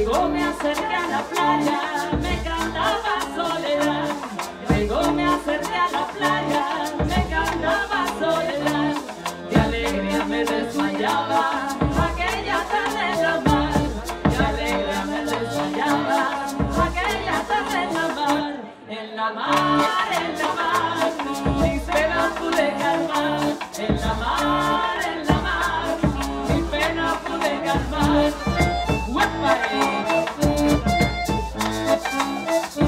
Luego me acerqué a la playa, me cantaba soledad. Luego me acerqué a la playa, me cantaba soledad. De alegría me desmayaba, aquella tarde en la mar. De alegría me desmayaba, aquella tarde en la mar. En la mar, en la mar, mis penas pude calmar. En la mar, en la mar, mis penas pude calmar. ¡Uepa! question.